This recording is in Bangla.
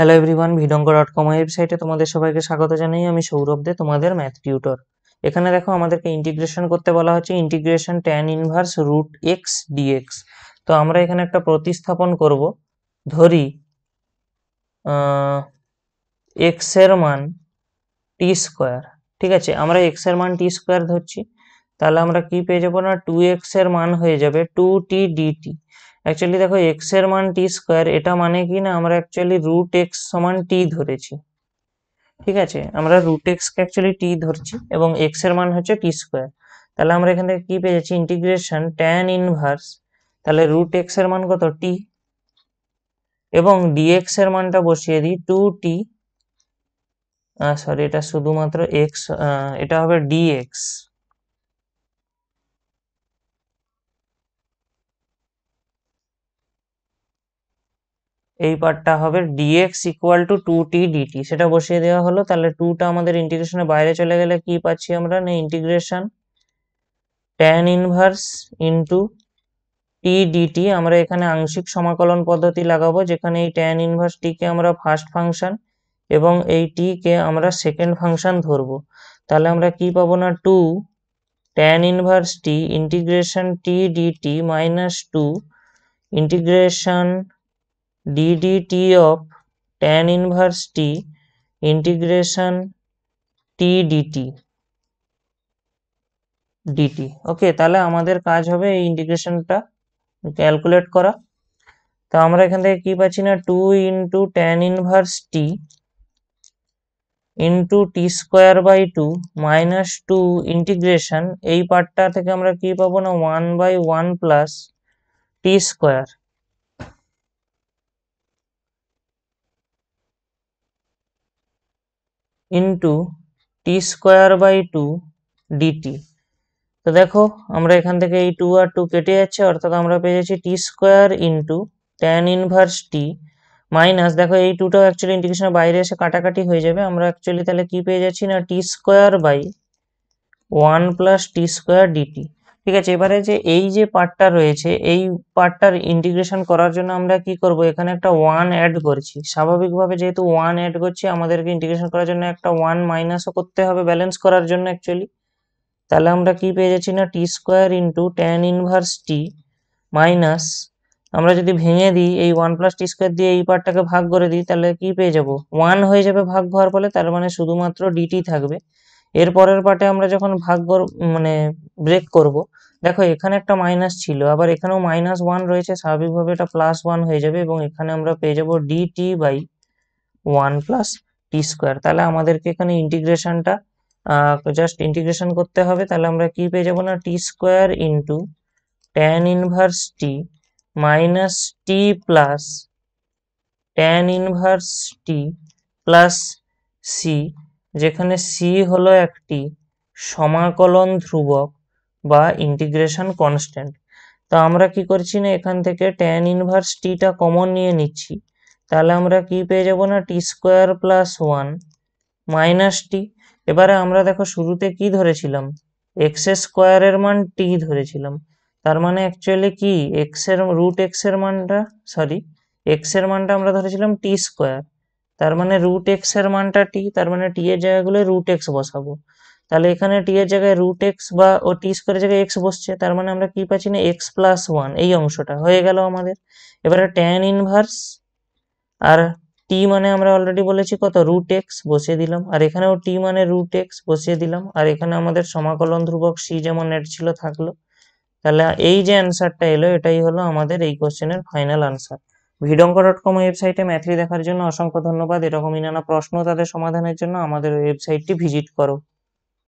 হ্যালো এভরিওয়ান ভিডঙ্গ ডট কম ওয়েবসাইটে তোমাদের সবাইকে স্বাগত জানাই। আমি সৌরভ দে, তোমাদের ম্যাথ টিউটর এখানে দেখো আমাদেরকে ইন্টিগ্রেশন করতে বলা হচ্ছে। Integration tan inverse root X dx তো আমরা এখানে একটা প্রতিস্থাপন করব। ধরি এক্সের মান টি স্কোয়ার ঠিক আছে? আমরা এক্সের মান টি স্কোয়ার ধরছি। তাহলে আমরা কি পেয়ে যাব না? টু এক্সের মান হয়ে যাবে টু টি ডিটি অ্যাকচুয়ালি দেখো এক্সের মান টি স্কোয়ার এটা মানে কি না, আমরা অ্যাকচুয়ালি রুট এক্স সমান টি ধরেছি। ঠিক আছে? আমরা রুট এক্সকে অ্যাকচুয়ালি টি ধরছি এবং এক্সের মান হচ্ছে টি স্কোয়ার তাহলে আমরা এখান থেকে কি পেয়ে যাচ্ছি ইন্টিগ্রেশন ট্যান ইনভার্স তাহলে রুট এক্সের মান কত? টি এবং ডিএক্স এর মানটা বসিয়ে দিই টু টি সরি এটা শুধুমাত্র এক্স এটা হবে ডিএক্স এই পার্টটা হবে dx equal to two t dt সেটা বসিয়ে দেওয়া হলো, তাহলে টুটা আমাদের ইন্টিগ্রেশনের বাইরে চলে গেলে কি পাচ্ছি আমরা? না integration tan inverse into t dt আমরা এখানে আংশিক সমাকলন পদ্ধতি লাগাবো, যেখানে এই ট্যান ইনভার্স টিকে আমরা ফার্স্ট ফাংশন এবং এই টিকে আমরা সেকেন্ড ফাংশন ধরবো। তাহলে আমরা কি পাবো না? Two tan inverse t integration t dt minus two integration ddt of tan inverse t integration t dt dt okay তাহলে আমাদের কাজ হবে এই ইন্টিগ্রেশনটা ক্যালকুলেট করা। তো আমরা এখান থেকে কি পাচ্ছি না? Two into tan inverse t into t square by two minus two integration এই পার্টটা থেকে আমরা কি পাবো না? One by one plus t square into t square by two dt তো দেখো, আমরা এখান থেকে এই টু আর টু কেটে যাচ্ছে, অর্থাৎ আমরা পেয়ে যাচ্ছি t square into tan inverse t minus দেখো এই টুটাও অ্যাকচুয়ালি ইন্টিগ্রেশনের বাইরে এসে কাটাকাটি হয়ে যাবে। আমরা অ্যাকচুয়ালি তাহলে কি পেয়ে যাচ্ছি না t square by one plus t square dt ঠিক আছে, এবারে যে এই যে পার্টটা রয়েছে, এই পার্টটার ইন্টিগ্রেশন করার জন্য আমরা কি করব? এখানে একটা ওয়ান অ্যাড করছি। স্বাভাবিকভাবে যেহেতু ওয়ান অ্যাড করছি, আমাদেরকে ইন্টিগ্রেশন করার জন্য একটা ওয়ান মাইনাসও করতে হবে ব্যালেন্স করার জন্য অ্যাকচুয়ালি তাহলে আমরা কি পেয়ে যাচ্ছি না? T square into tan inverse t minus আমরা যদি ভেঙে দিই, এই ওয়ান প্লাস টি স্কোয়ার দিয়ে এই পার্টটাকে ভাগ করে দিই, তাহলে কি পেয়ে যাব? ওয়ান হয়ে যাবে ভাগ হওয়ার ফলে, তার মানে শুধুমাত্র ডিটি থাকবে। এর পরের পার্টে আমরা যখন ভাগ মানে ব্রেক করব, দেখো এখানে একটা মাইনাস ছিল, আবার এখানেও মাইনাস ওয়ান রয়েছে, স্বাভাবিকভাবে এটা প্লাস ওয়ান হয়ে যাবে এবং এখানে আমরা পেয়ে যাব dt by one plus t square তাহলে আমাদেরকে এখানে ইন্টিগ্রেশনটা জাস্ট ইন্টিগ্রেশন করতে হবে, তাহলে আমরা কি পেয়ে যাব না t square into tan inverse t minus t plus tan inverse t plus C যেখানে সি হলো একটি সমাকলন ধ্রুবক বা ইন্টিগ্রেশন কনস্ট্যান্ট তো আমরা কি করছি না, এখান থেকে ট্যান ইনভার্স টিটা কমন নিয়ে নিচ্ছি। তাহলে আমরা কি পেয়ে যাব না t square plus one minus t এবারে আমরা দেখো শুরুতে কি ধরেছিলাম? এক্স স্কোয়ারের মান টি ধরেছিলাম। তার মানে অ্যাকচুয়ালি কি? এক্সের রুট এক্সের মানটা সরি এক্সের মানটা আমরা ধরেছিলাম টি স্কোয়ার তার মানে রুট এক্সের মানটা টি তার মানে টি এর জায়গাগুলো রুট এক্স বসাবো। তাহলে এখানে টি এর জায়গায় রুট এক্স বা, ও টি স্কোয়ারের জায়গায় এক্স বসছে, তার মানে আমরা কি পাচ্ছি না এক্স প্লাস ওয়ান এই অংশটা, হয়ে গেল আমাদের। এবারে ট্যান ইনভার্স আর টি মানে আমরা অলরেডি বলেছি কত রুট এক্স বসিয়ে দিলাম। আর এখানেও টি মানে রুট এক্স বসিয়ে দিলাম। আর এখানে আমাদের সমাকলন ধ্রুবক সি যেমন নেট ছিল, থাকল। তাহলে এই যে অ্যান্সারটা এলো, এটাই হলো আমাদের এই কোশ্চেনের ফাইনাল আনসার ভিডঙ্ক ডট কম ওয়েবসাইটে ম্যাথলি দেখার জন্য অসংখ্য ধন্যবাদ। এরকমই নানা প্রশ্ন তাদের সমাধানের জন্য আমাদের ওয়েবসাইটটি ভিজিট করো।